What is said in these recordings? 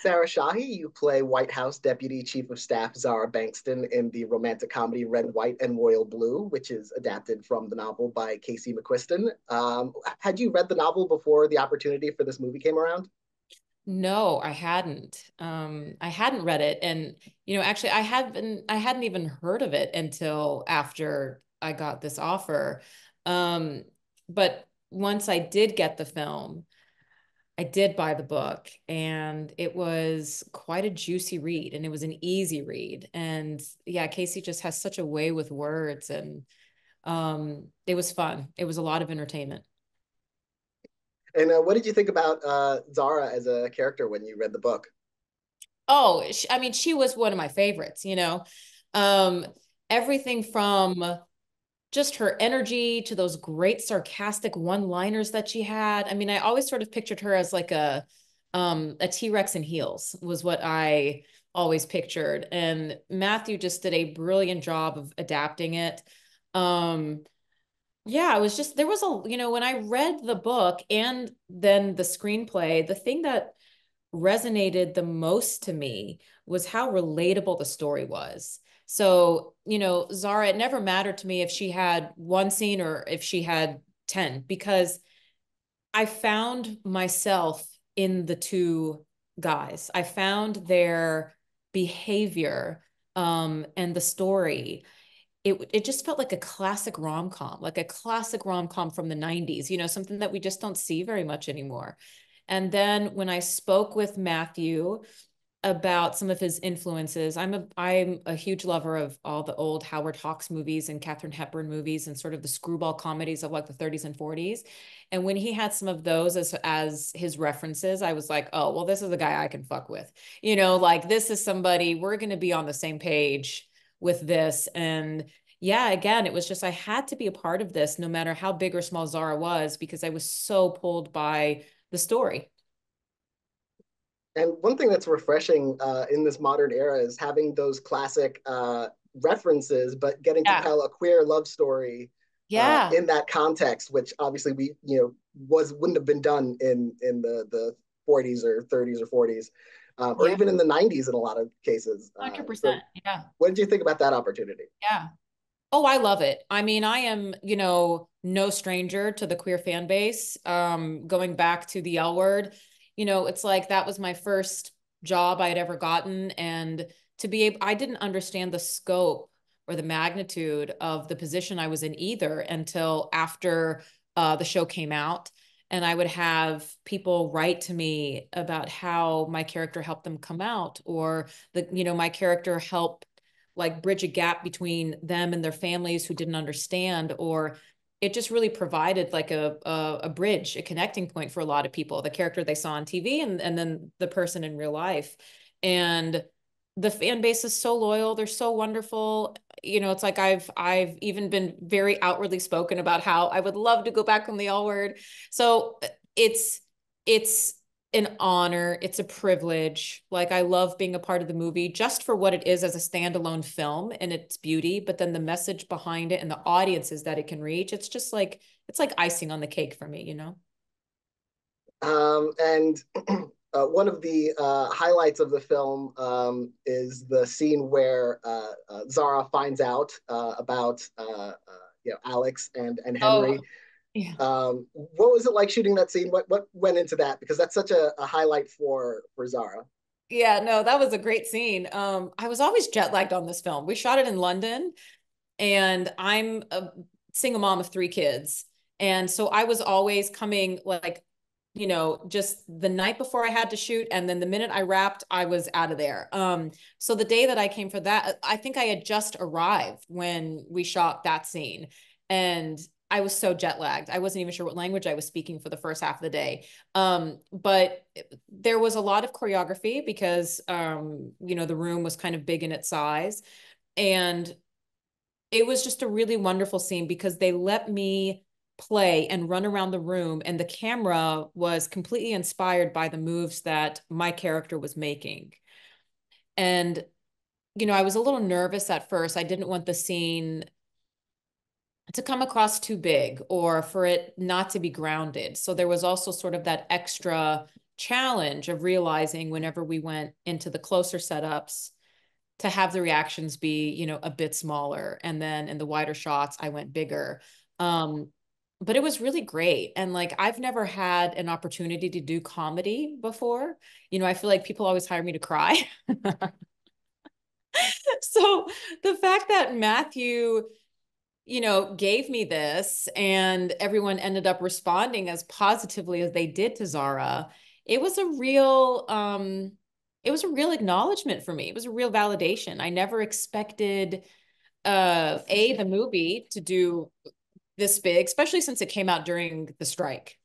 Sarah Shahi, you play White House Deputy Chief of Staff Zahra Bankston in the romantic comedy Red, White, and Royal Blue, which is adapted from the novel by Casey McQuiston. Um, had you read the novel before the opportunity for this movie came around? No, I hadn't. Um, I hadn't read it, and you know, actually, I hadn't. I hadn't even heard of it until after I got this offer. Um, but once I did get the film, I did buy the book and it was quite a juicy read and it was an easy read. And yeah, Casey just has such a way with words and um, it was fun. It was a lot of entertainment. And uh, what did you think about uh, Zahra as a character when you read the book? Oh, I mean, she was one of my favorites, you know. Um, everything from just her energy to those great sarcastic one-liners that she had. I mean, I always sort of pictured her as like a um a T-Rex in heels was what I always pictured. And Matthew just did a brilliant job of adapting it. Um yeah, it was just there was a you know, when I read the book and then the screenplay, the thing that resonated the most to me was how relatable the story was so, you know, Zahra, it never mattered to me if she had one scene or if she had 10, because I found myself in the two guys. I found their behavior um, and the story. It, it just felt like a classic rom-com, like a classic rom-com from the 90s, you know, something that we just don't see very much anymore. And then when I spoke with Matthew, about some of his influences. I'm a I'm a huge lover of all the old Howard Hawks movies and Katharine Hepburn movies and sort of the screwball comedies of like the 30s and 40s. And when he had some of those as as his references, I was like, oh, well, this is a guy I can fuck with. You know, like this is somebody we're going to be on the same page with this. And yeah, again, it was just I had to be a part of this, no matter how big or small Zahra was, because I was so pulled by the story. And one thing that's refreshing uh, in this modern era is having those classic uh, references, but getting yeah. to tell a queer love story uh, yeah. Uh, in that context, which obviously we, you know, was wouldn't have been done in in the the 40s or 30s or 40s, um, or yeah. even in the 90s in a lot of cases. 100%. Uh, so yeah. What did you think about that opportunity? Yeah. Oh, I love it. I mean, I am, you know, no stranger to the queer fan base. Um, going back to the L word, you know, it's like that was my first job I had ever gotten. And to be able, I didn't understand the scope or the magnitude of the position I was in either until after uh, the show came out. And I would have people write to me about how my character helped them come out, or the, you know, my character helped like bridge a gap between them and their families who didn't understand, or it just really provided like a, a, a bridge, a connecting point for a lot of people, the character they saw on TV and and then the person in real life. And the fan base is so loyal, they're so wonderful. You know, it's like I've I've even been very outwardly spoken about how I would love to go back on the L word. So uh, it's it's an honor. It's a privilege. Like I love being a part of the movie just for what it is as a standalone film and its beauty, but then the message behind it and the audiences that it can reach. It's just like it's like icing on the cake for me, you know. Um, and uh, one of the uh, highlights of the film um, is the scene where uh, uh Zahra finds out uh, about uh, you know Alex and and Henry. Oh yeah. Um, what was it like shooting that scene? What what went into that? Because that's such a, a highlight for for Zahra. Yeah, no, that was a great scene. Um, I was always jet lagged on this film. We shot it in London, and I'm a single mom of three kids, and so I was always coming like, you know, just the night before I had to shoot, and then the minute I wrapped, I was out of there. Um, so the day that I came for that, I think I had just arrived when we shot that scene, and I was so jet lagged. I wasn't even sure what language I was speaking for the first half of the day. Um, but there was a lot of choreography because, um, you know, the room was kind of big in its size. And it was just a really wonderful scene because they let me play and run around the room. And the camera was completely inspired by the moves that my character was making. And, you know, I was a little nervous at first. I didn't want the scene to come across too big or for it not to be grounded. So there was also sort of that extra challenge of realizing whenever we went into the closer setups to have the reactions be, you know, a bit smaller. And then in the wider shots, I went bigger. Um, but it was really great. And like, I've never had an opportunity to do comedy before. You know, I feel like people always hire me to cry. so the fact that Matthew, you know, gave me this and everyone ended up responding as positively as they did to Zahra, it was a real, um, it was a real acknowledgement for me. It was a real validation. I never expected uh a the movie to do this big, especially since it came out during the strike.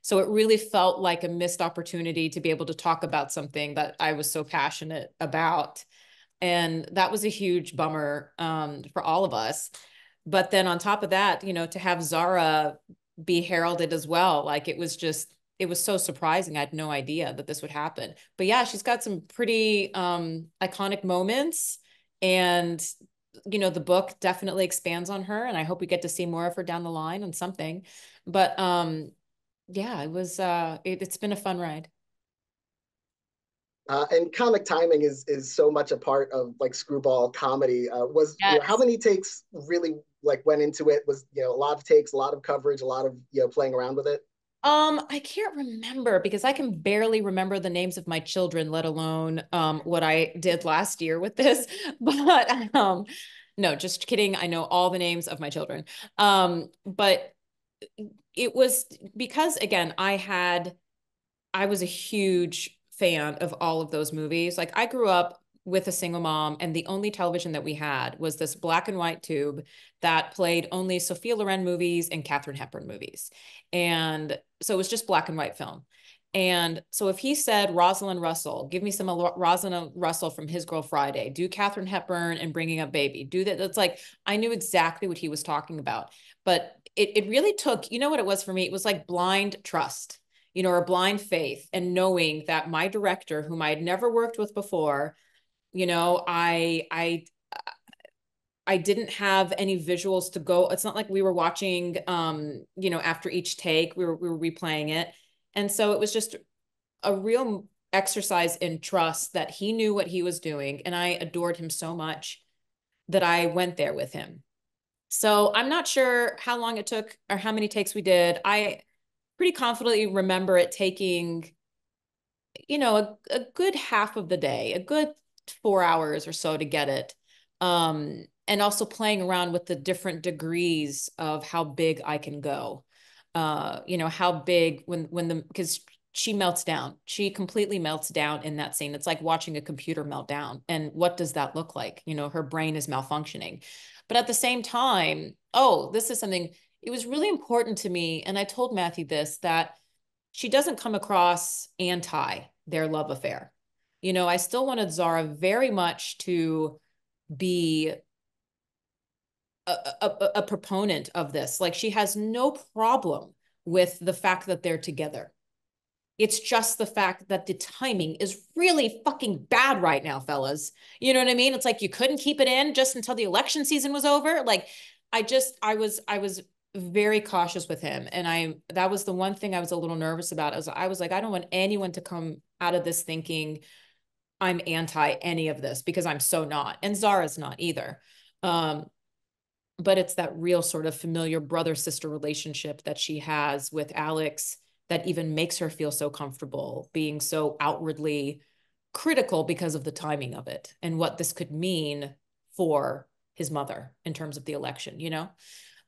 So it really felt like a missed opportunity to be able to talk about something that I was so passionate about. And that was a huge bummer um, for all of us. But then on top of that, you know, to have Zahra be heralded as well, like it was just, it was so surprising. I had no idea that this would happen. But yeah, she's got some pretty um, iconic moments. And you know the book definitely expands on her and i hope we get to see more of her down the line on something but um yeah it was uh it, has been a fun ride uh, and comic timing is is so much a part of like screwball comedy uh, was yes. you know, how many takes really like went into it was you know a lot of takes a lot of coverage a lot of you know playing around with it um, I can't remember because I can barely remember the names of my children, let alone um what I did last year with this. But um, no, just kidding. I know all the names of my children. Um, but it was because again, I had I was a huge fan of all of those movies. Like I grew up with a single mom and the only television that we had was this black and white tube that played only Sophia Loren movies and Katharine Hepburn movies. And so it was just black and white film. And so if he said Rosalind Russell, give me some Rosalind Russell from His Girl Friday, do Katharine Hepburn and Bringing Up Baby, do that. That's like, I knew exactly what he was talking about. But it, it really took, you know what it was for me? It was like blind trust, you know, or blind faith and knowing that my director, whom I had never worked with before, you know, I, I, I didn't have any visuals to go. It's not like we were watching, um, you know, after each take, we were, we were replaying it and so it was just a real exercise in trust that he knew what he was doing. And I adored him so much that I went there with him. So I'm not sure how long it took or how many takes we did. I pretty confidently remember it taking, you know, a, a good half of the day, a good four hours or so to get it. Um, and also playing around with the different degrees of how big I can go. Uh you know how big when when the because she melts down. She completely melts down in that scene. It's like watching a computer melt down. And what does that look like? You know her brain is malfunctioning. But at the same time oh this is something it was really important to me and i told matthew this that she doesn't come across anti their love affair you know i still wanted zahra very much to be a, a, a proponent of this. Like she has no problem with the fact that they're together. It's just the fact that the timing is really fucking bad right now, fellas. You know what I mean? It's like you couldn't keep it in just until the election season was over. Like I just I was I was very cautious with him and I that was the one thing I was a little nervous about. As I was like I don't want anyone to come out of this thinking I'm anti any of this because I'm so not. And Zahra's not either. Um but it's that real sort of familiar brother sister relationship that she has with Alex that even makes her feel so comfortable being so outwardly critical because of the timing of it and what this could mean for his mother in terms of the election, you know?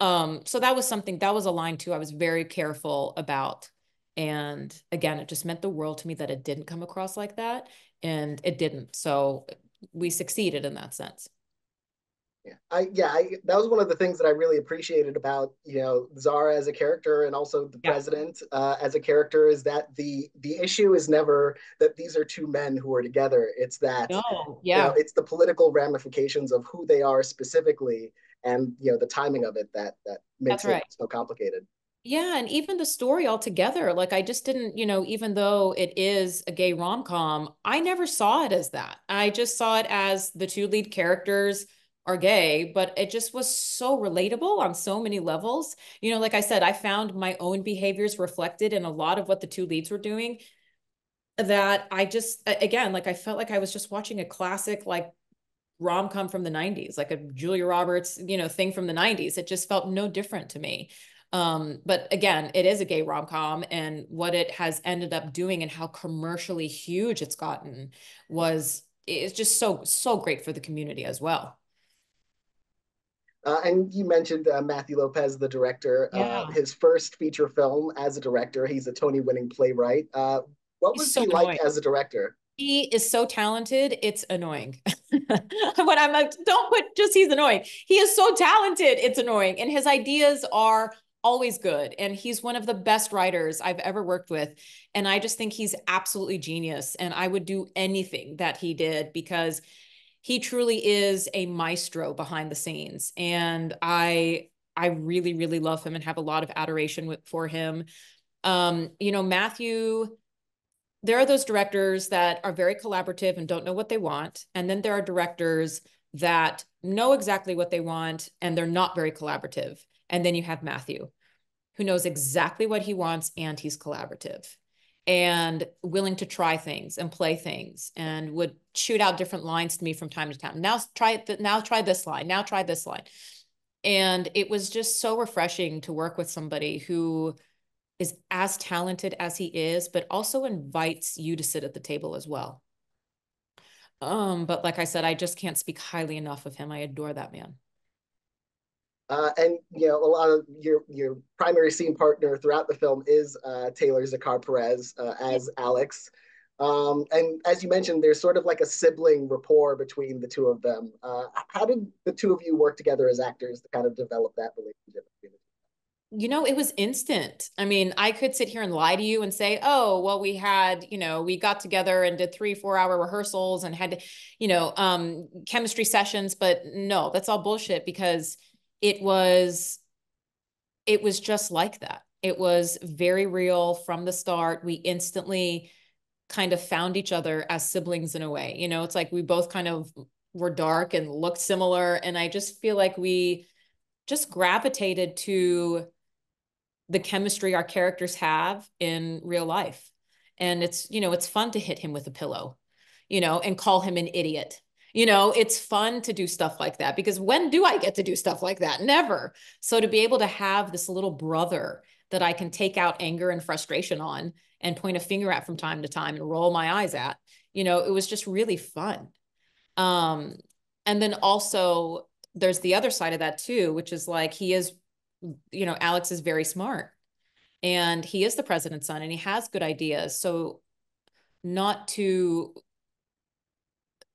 Um, so that was something that was a line too I was very careful about. And again, it just meant the world to me that it didn't come across like that. And it didn't. So we succeeded in that sense. Yeah, I yeah, I, that was one of the things that I really appreciated about you know Zahra as a character and also the yeah. president uh, as a character is that the the issue is never that these are two men who are together. It's that no, yeah, you know, it's the political ramifications of who they are specifically and you know the timing of it that that makes That's it right. so complicated. Yeah, and even the story altogether, like I just didn't, you know, even though it is a gay rom com, I never saw it as that. I just saw it as the two lead characters are gay, but it just was so relatable on so many levels. You know, like I said, I found my own behaviors reflected in a lot of what the two leads were doing. that I just again like I felt like I was just watching a classic like rom-com from the 90s like a Julia Roberts you know thing from the 90s it just felt no different to me um but again it is a gay rom-com and what it has ended up doing and how commercially huge it's gotten was it's just so so great for the community as well uh, and you mentioned uh, Matthew Lopez, the director. Yeah. Uh, his first feature film as a director. He's a Tony-winning playwright. Uh, what was so he annoying. like as a director? He is so talented. It's annoying. when I'm like, don't put just he's annoying. He is so talented. It's annoying, and his ideas are always good. And he's one of the best writers I've ever worked with. And I just think he's absolutely genius. And I would do anything that he did because he truly is a maestro behind the scenes. And I I really, really love him and have a lot of adoration for him. Um, you know, Matthew there are those directors that are very collaborative and don't know what they want. And then there are directors that know exactly what they want and they're not very collaborative. And then you have Matthew, who knows exactly what he wants and he's collaborative and willing to try things and play things and would shoot out different lines to me from time to time. Now try it. Now try this line. Now try this line. And it was just so refreshing to work with somebody who is as talented as he is, but also invites you to sit at the table as well. Um, but like I said, I just can't speak highly enough of him. I adore that man. Uh, and you know, a lot of your your primary scene partner throughout the film is uh, Taylor Zakhar Perez uh, as Alex. Um, and as you mentioned, there's sort of like a sibling rapport between the two of them. Uh, how did the two of you work together as actors to kind of develop that relationship? you know, it was instant. I mean, I could sit here and lie to you and say, oh, well, we had, you know, we got together and did three, four hour rehearsals and had, you know, um, chemistry sessions. But no, that's all bullshit because it was, it was just like that. It was very real from the start. We instantly kind of found each other as siblings in a way. You know, it's like we both kind of were dark and looked similar. And I just feel like we just gravitated to the chemistry our characters have in real life. And it's, you know, it's fun to hit him with a pillow, you know, and call him an idiot. You know, it's fun to do stuff like that because when do I get to do stuff like that? Never. So to be able to have this little brother that I can take out anger and frustration on and point a finger at from time to time and roll my eyes at, you know, it was just really fun. Um, and then also there's the other side of that too, which is like he is you know, Alex is very smart and he is the president's son and he has good ideas. So not to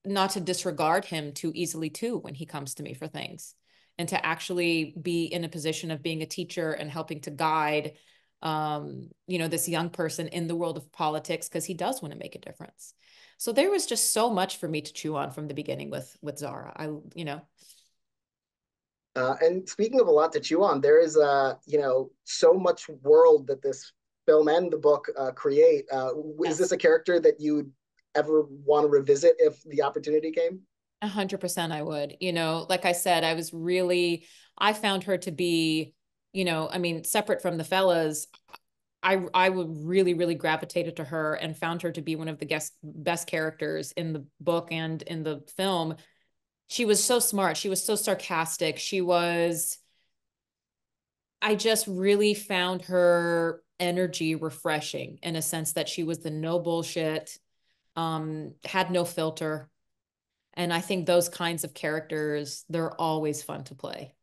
not to disregard him too easily too when he comes to me for things and to actually be in a position of being a teacher and helping to guide um, you know this young person in the world of politics because he does want to make a difference so there was just so much for me to chew on from the beginning with with zahra i you know uh, and speaking of a lot to chew on, there is uh, you know so much world that this film and the book uh, create. Uh, yes. Is this a character that you ever want to revisit if the opportunity came? A hundred percent, I would. You know, like I said, I was really, I found her to be, you know, I mean, separate from the fellas, I I would really really gravitated to her and found her to be one of the guest best characters in the book and in the film she was so smart. She was so sarcastic. She was, I just really found her energy refreshing in a sense that she was the no bullshit, um, had no filter. And I think those kinds of characters, they're always fun to play.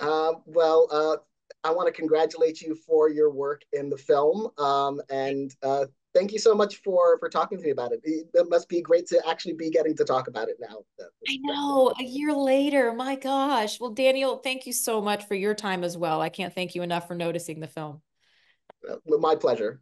Uh, well, uh, I want to congratulate you for your work in the film. Um, and uh, thank you so much for for talking to me about it. It must be great to actually be getting to talk about it now. I know, a year later. My gosh. Well, Daniel, thank you so much for your time as well. I can't thank you enough for noticing the film. My pleasure.